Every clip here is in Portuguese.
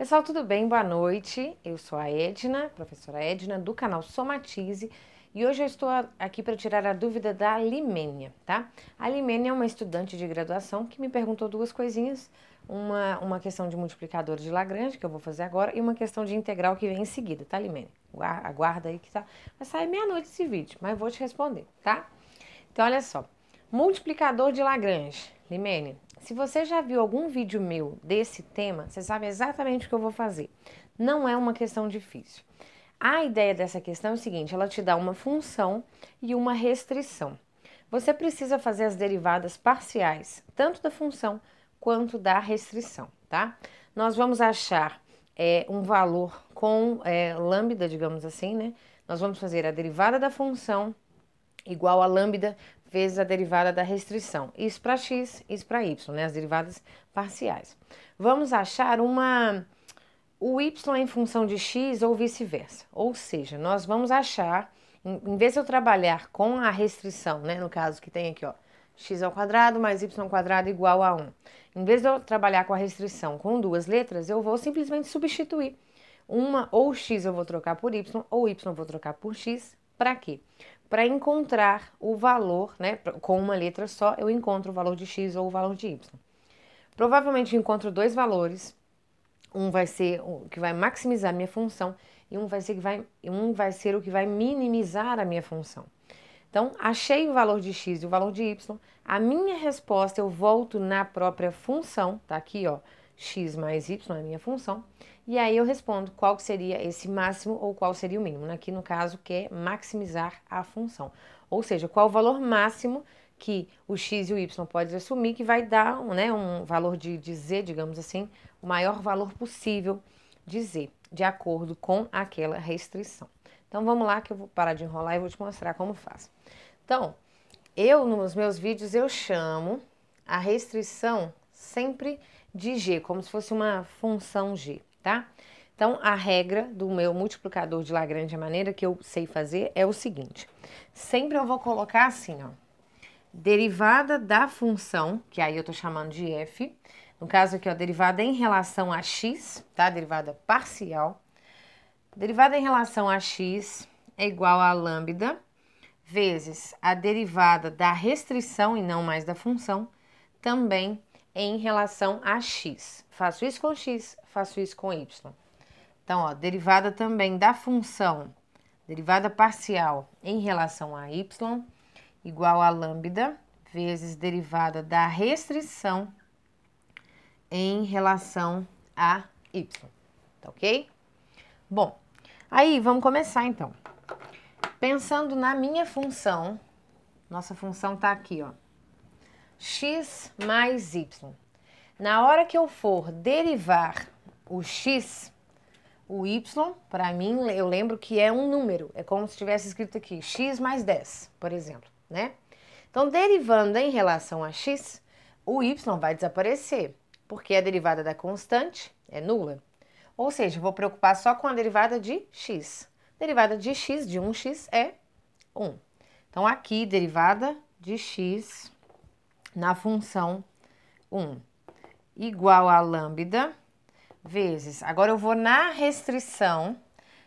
Pessoal, tudo bem? Boa noite. Eu sou a Edna, professora Edna, do canal Somatize, e hoje eu estou aqui para tirar a dúvida da Limênia, tá? A Limênia é uma estudante de graduação que me perguntou duas coisinhas, uma, uma questão de multiplicador de Lagrange, que eu vou fazer agora, e uma questão de integral que vem em seguida, tá, Limênia? Aguarda aí que tá. Vai sair meia-noite esse vídeo, mas vou te responder, tá? Então, olha só. Multiplicador de Lagrange. Limene, se você já viu algum vídeo meu desse tema, você sabe exatamente o que eu vou fazer. Não é uma questão difícil. A ideia dessa questão é o seguinte: ela te dá uma função e uma restrição. Você precisa fazer as derivadas parciais, tanto da função quanto da restrição, tá? Nós vamos achar é, um valor com é, lambda, digamos assim, né? Nós vamos fazer a derivada da função igual a lambda vezes a derivada da restrição. Isso para x, isso para y, né? As derivadas parciais. Vamos achar uma o y em função de x ou vice-versa. Ou seja, nós vamos achar, em, vez de eu trabalhar com a restrição, né? No caso que tem aqui, ó, x ao quadrado mais y ao quadrado igual a 1. Em vez de eu trabalhar com a restrição com duas letras, eu vou simplesmente substituir. Uma ou x eu vou trocar por y, ou y eu vou trocar por x. Para quê? para encontrar o valor, né? Com uma letra só, eu encontro o valor de x ou o valor de y. Provavelmente encontro dois valores. Um vai ser o que vai maximizar a minha função e um vai ser, que vai, um vai ser o que vai minimizar a minha função. Então, achei o valor de x e o valor de y. A minha resposta, eu volto na própria função, tá aqui, ó, x mais y é a minha função. E aí eu respondo qual seria esse máximo ou qual seria o mínimo. Aqui no caso, que é maximizar a função. Ou seja, qual o valor máximo que o x e o y pode assumir que vai dar né, um valor de, de z, digamos assim, o maior valor possível de z, de acordo com aquela restrição. Então vamos lá que eu vou parar de enrolar e vou te mostrar como faz. Então, eu nos meus vídeos eu chamo a restrição sempre de g, como se fosse uma função g tá? Então, a regra do meu multiplicador de Lagrange, a maneira que eu sei fazer é o seguinte. Sempre eu vou colocar assim, ó. Derivada da função, que aí eu tô chamando de f. No caso aqui, ó, derivada em relação a x, tá? Derivada parcial. Derivada em relação a x é igual a lambda vezes a derivada da restrição e não mais da função, também em relação a x. Faço isso com x, faço isso com y. Então, ó, derivada também da função, derivada parcial em relação a y, igual a lambda vezes derivada da restrição em relação a y. Tá ok? Bom, aí vamos começar então. Pensando na minha função, nossa função tá aqui, ó x mais y. Na hora que eu for derivar o x, o y, para mim, eu lembro que é um número. É como se tivesse escrito aqui, x mais 10, por exemplo, né? Então, derivando em relação a x, o y vai desaparecer, porque a derivada da constante é nula. Ou seja, vou preocupar só com a derivada de x. Derivada de x, de 1x, é 1. Então, aqui, derivada de x na função 1 igual a lambda vezes. Agora eu vou na restrição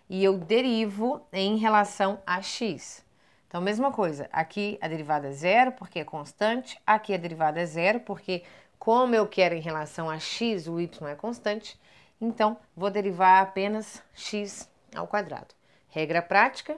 e eu derivo em relação a x. Então, mesma coisa, aqui a derivada é zero porque é constante, aqui a derivada é zero porque, como eu quero em relação a x, o y é constante, então vou derivar apenas x ao quadrado. Regra prática,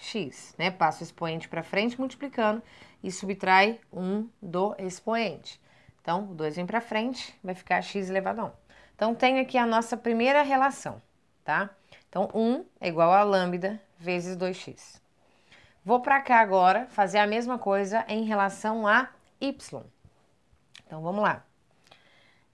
2x, né? Passo o expoente para frente multiplicando e subtrai 1 do expoente. Então, o 2 vem para frente, vai ficar x elevado a 1. Então, tem aqui a nossa primeira relação, tá? Então, 1 é igual a lambda vezes 2x. Vou para cá agora fazer a mesma coisa em relação a y. Então, vamos lá.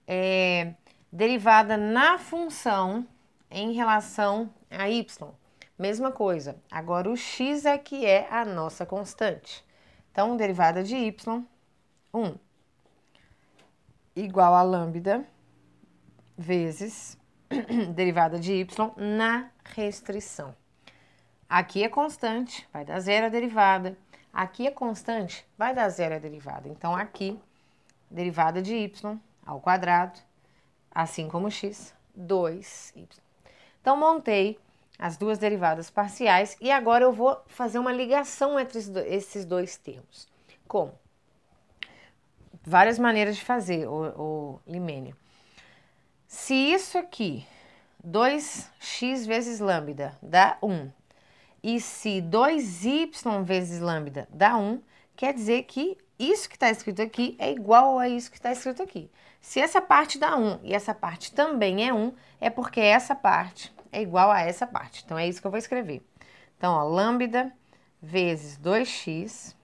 É, derivada na função em relação a y. Mesma coisa. Agora, o x é que é a nossa constante. Então, derivada de y, 1 igual a lambda vezes derivada de y na restrição. Aqui é constante, vai dar zero a derivada. Aqui é constante, vai dar zero a derivada. Então, aqui, derivada de y ao quadrado. assim como x, 2y. Então, montei as duas derivadas parciais e agora eu vou fazer uma ligação entre esses dois termos. Como? Várias maneiras de fazer, o, o. Se isso aqui, 2x vezes lambda, dá 1, e se 2y vezes lambda dá 1, quer dizer que isso que está escrito aqui é igual a isso que está escrito aqui. Se essa parte dá 1 e essa parte também é 1, é porque essa parte é igual a essa parte. Então, é isso que eu vou escrever. Então, ó, lambda vezes 2x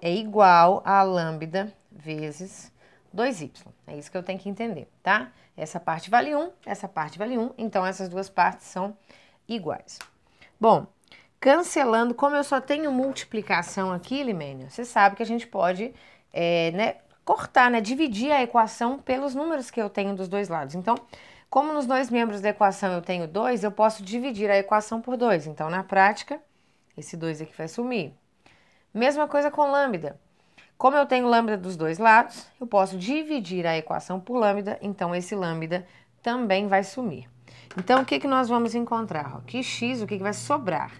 é igual a lambda vezes 2y. É isso que eu tenho que entender, tá? Essa parte vale 1, essa parte vale 1, então essas duas partes são iguais. Bom, cancelando, como eu só tenho multiplicação aqui, Limênio, você sabe que a gente pode é, né, cortar, né, dividir a equação pelos números que eu tenho dos dois lados. Então, como nos dois membros da equação eu tenho 2, eu posso dividir a equação por 2. Então, na prática, esse 2 aqui vai sumir. Mesma coisa com lambda. Como eu tenho lambda dos dois lados, eu posso dividir a equação por lambda, então esse lambda também vai sumir. Então, o que, que nós vamos encontrar? Que x, o que, que vai sobrar?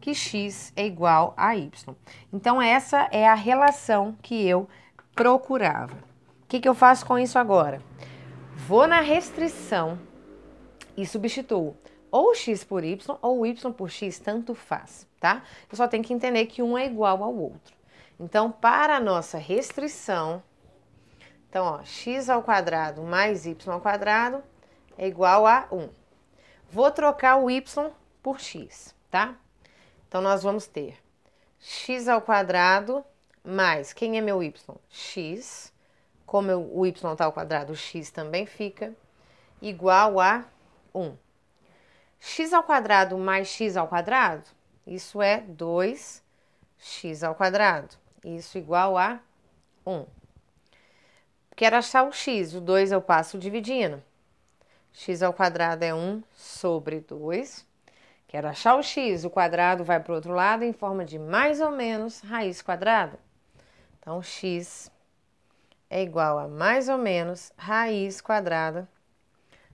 Que x é igual a y. Então, essa é a relação que eu procurava. O que, que eu faço com isso agora? Vou na restrição e substituo ou x por y ou y por x, tanto faz, tá? Eu só tenho que entender que um é igual ao outro. Então, para a nossa restrição, então, ó, x ao quadrado mais y ao quadrado é igual a 1. Vou trocar o y por x, tá? Então, nós vamos ter x ao quadrado mais, quem é meu y? x, como o y está ao quadrado, o x também fica, igual a 1. x ao quadrado mais x ao quadrado, isso é 2x ao quadrado. Isso igual a 1. Quero achar o x, o 2 eu passo dividindo. x ao quadrado é 1 sobre 2. Quero achar o x, o quadrado vai para o outro lado em forma de mais ou menos raiz quadrada. Então, x é igual a mais ou menos raiz quadrada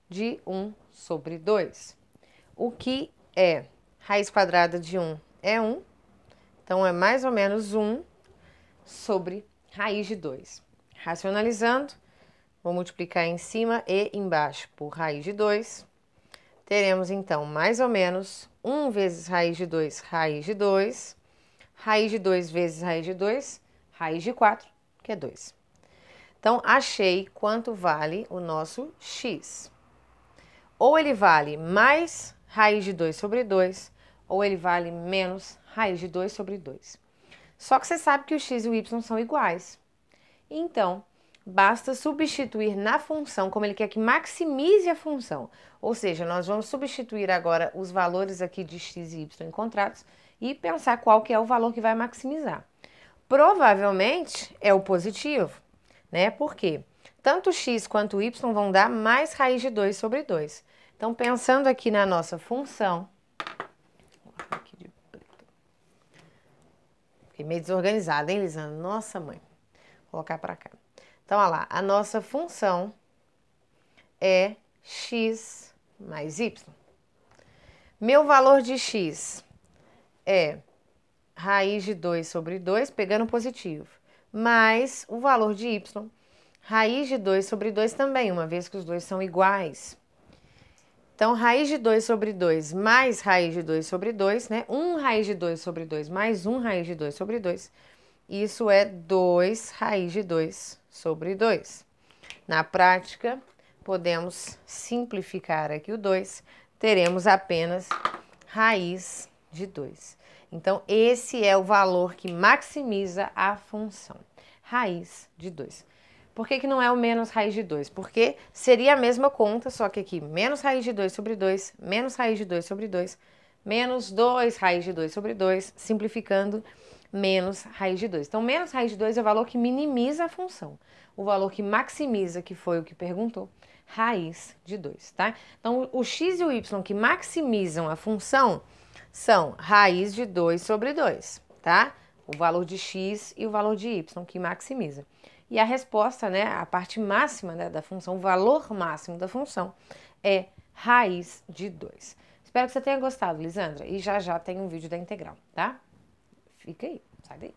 de 1 sobre 2. O que é raiz quadrada de 1 é 1, então é mais ou menos 1 sobre raiz de 2. Racionalizando, vou multiplicar em cima e embaixo por raiz de 2. Teremos então mais ou menos 1 vezes raiz de 2, raiz de 2. Raiz de 2 vezes raiz de 2, raiz de 4, que é 2. Então, achei quanto vale o nosso x. Ou ele vale mais raiz de 2 sobre 2, ou ele vale menos raiz de 2 sobre 2. Só que você sabe que o x e o y são iguais. Então, basta substituir na função, como ele quer que maximize a função. Ou seja, nós vamos substituir agora os valores aqui de x e y encontrados e pensar qual que é o valor que vai maximizar. Provavelmente é o positivo, né? Por quê? Tanto x quanto y vão dar mais raiz de 2 sobre 2. Então, pensando aqui na nossa função, Fiquei meio desorganizada, hein, Lisandra? Nossa, mãe. Vou colocar para cá. Então, olha lá, a nossa função é x mais y. Meu valor de x é raiz de 2 sobre 2, pegando positivo, mais o valor de y, raiz de 2 sobre 2 também, uma vez que os dois são iguais. Então, raiz de 2 sobre 2 mais raiz de 2 sobre 2, né? 1 raiz de 2 sobre 2 mais 1 raiz de 2 sobre 2. Isso é 2 raiz de 2 sobre 2. Na prática, podemos simplificar aqui o 2, teremos apenas raiz de 2. Então, esse é o valor que maximiza a função, raiz de 2. Por que, que não é o menos raiz de 2? Porque seria a mesma conta, só que aqui menos raiz de 2 sobre 2, menos raiz de 2 sobre 2, menos 2 raiz de 2 sobre 2, simplificando, menos raiz de 2. Então, menos raiz de 2 é o valor que minimiza a função. O valor que maximiza, que foi o que perguntou, raiz de 2, tá? Então, o x e o y que maximizam a função são raiz de 2 sobre 2, tá? O valor de x e o valor de y que maximiza. E a resposta, né, a parte máxima né, da função, o valor máximo da função é raiz de 2. Espero que você tenha gostado, Lisandra. E já já tem um vídeo da integral, tá? Fica aí, sai daí.